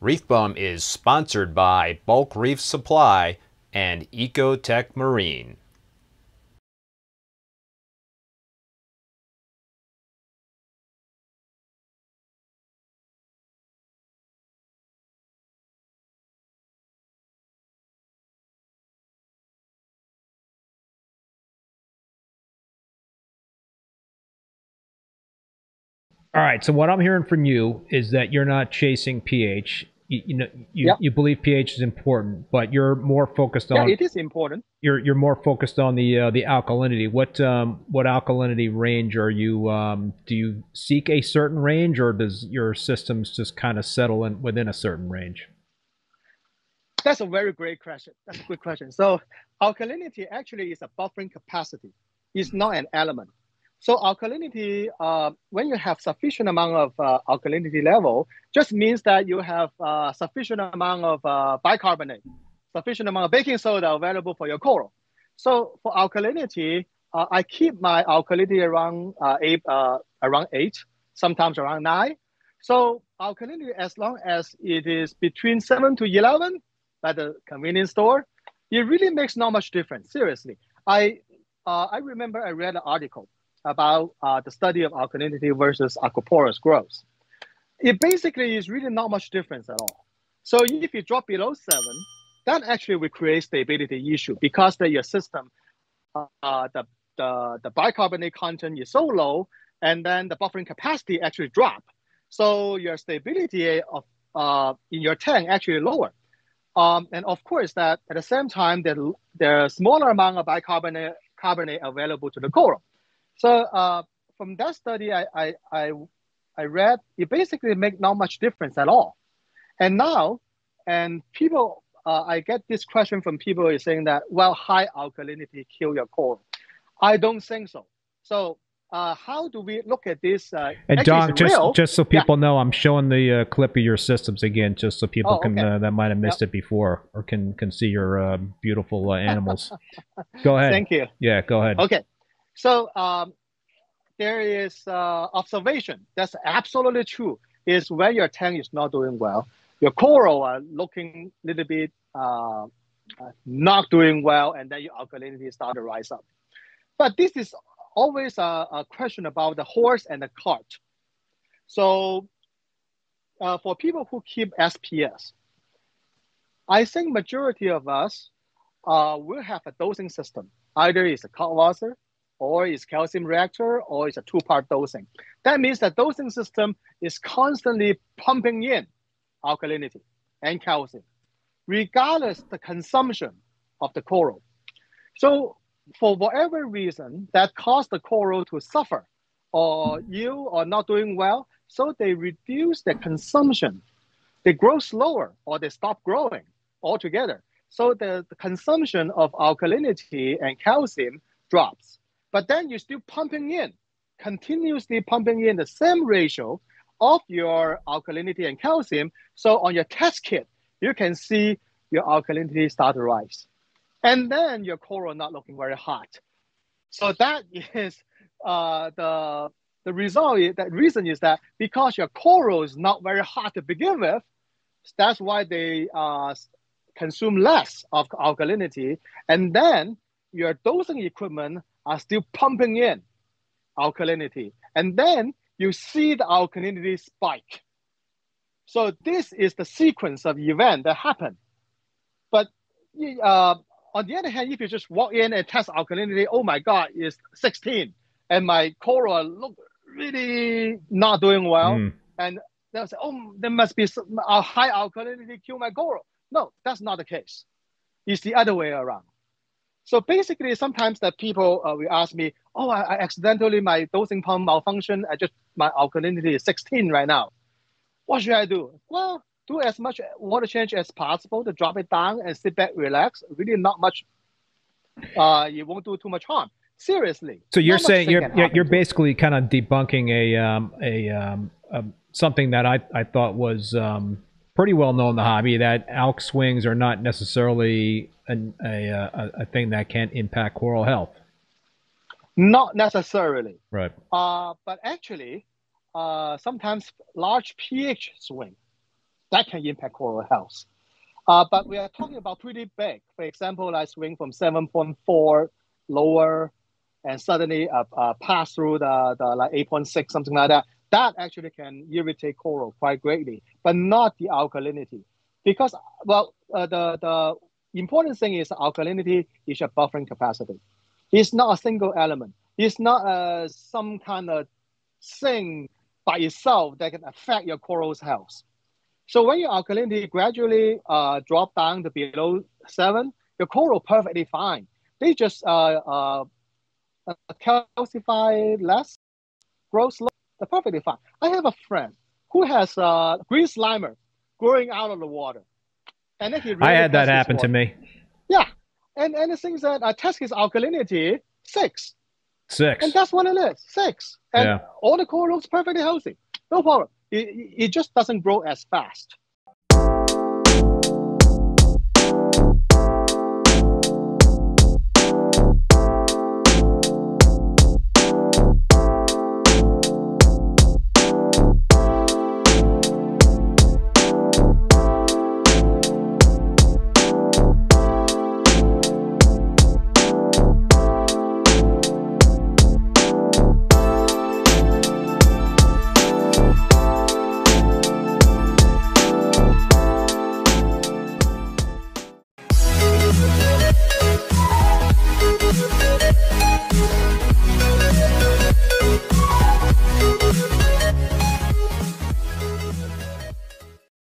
ReefBum is sponsored by Bulk Reef Supply and Ecotech Marine. All right. So what I'm hearing from you is that you're not chasing pH. You, you know, you, you believe pH is important, but you're more focused on. Yeah, it is important. you're you're more focused on the uh, the alkalinity. What um, what alkalinity range are you? Um, do you seek a certain range, or does your systems just kind of settle in within a certain range? That's a very great question. That's a good question. So alkalinity actually is a buffering capacity. It's not an element. So alkalinity, uh, when you have sufficient amount of uh, alkalinity level, just means that you have uh, sufficient amount of uh, bicarbonate, sufficient amount of baking soda available for your coral. So for alkalinity, uh, I keep my alkalinity around uh, eight, around eight, sometimes around nine. So alkalinity, as long as it is between seven to eleven, at the convenience store, it really makes not much difference. Seriously, I I remember I read an article about uh, the study of alkalinity versus Acropora growth. It basically is really not much difference at all. So if you drop below seven, that actually will create stability issue because the, your system, uh, the, the the bicarbonate content is so low, and then the buffering capacity actually drop. So your stability of uh, in your tank actually lower. Um, and of course, that at the same time, there there are smaller amount of bicarbonate carbonate available to the coral. So uh, from that study, I, I, I, I read it basically make not much difference at all. And now, and people, uh, I get this question from people is saying that, well, high alkalinity kill your coral. I don't think so. So uh, how do we look at this? Uh, And Dong, just real. just so people know, I'm showing the uh, clip of your systems again, just so people Oh, can okay. uh, that might have missed it before or can can see your uh, beautiful uh, animals. go ahead. Thank you. Yeah, go ahead. Okay, so um, there is uh, observation that's absolutely true. Is when your tank is not doing well, your coral are looking a little bit uh, uh, not doing well, and then your alkalinity start to rise up. But this is always a, a question about the horse and the cart. So uh, for people who keep SPS, I think majority of us uh, will have a dosing system. Either it's a Kalkwasser, or it's calcium reactor, or it's a two-part dosing. That means the dosing system is constantly pumping in alkalinity and calcium, regardless the consumption of the coral. So for whatever reason that caused the coral to suffer or you are not doing well, so they reduce their consumption. They grow slower or they stop growing altogether. So the, the consumption of alkalinity and calcium drops. But then you're still pumping in, continuously pumping in the same ratio of your alkalinity and calcium. So on your test kit, you can see your alkalinity start to rise. And then your coral not looking very hot. So that is uh, the the result. That reason is that because your coral is not very hot to begin with, that's why they uh, consume less of alkalinity, and then your dosing equipment are still pumping in alkalinity, and then you see the alkalinity spike. So this is the sequence of event that happen. But uh, on the other hand, if you just walk in and test alkalinity, oh my God, it's 16, and my coral look really not doing well, Mm. and they'll say, oh, there must be some, a high alkalinity kill my coral. No, that's not the case. It's the other way around. So basically, sometimes that people uh, will ask me, oh, I, I accidentally my dosing pump malfunction. I just my alkalinity is 16 right now. What should I do? Well, do as much water change as possible to drop it down and sit back, relax. Really, not much. Uh, you won't do too much harm. Seriously. So you're saying you're you're, happen you're to it. basically kind of debunking a um, a um, um, something that I I thought was um, pretty well known in the hobby that alk swings are not necessarily an, a, a a thing that can impact coral health. Not necessarily. Right. Uh, but actually, uh, sometimes large pH swing that can impact coral health. Uh, but we are talking about pretty big. For example, like swing from 7.4 lower and suddenly uh, uh, pass through the, the like 8.6, something like that. That actually can irritate coral quite greatly, but not the alkalinity. Because, well, uh, the, the important thing is alkalinity is a buffering capacity. It's not a single element. It's not uh, some kind of thing by itself that can affect your coral's health. So when your alkalinity gradually uh, drop down to below seven, your coral perfectly fine. They just uh, uh, calcify less, grow slow. They're perfectly fine. I have a friend who has uh, green slimer growing out of the water. And then he really I had that happen to me. Yeah. And, and the thing that uh, I test his alkalinity, six. Six. And that's what it is, six. And yeah. all the coral looks perfectly healthy. No problem. It, it just doesn't grow as fast.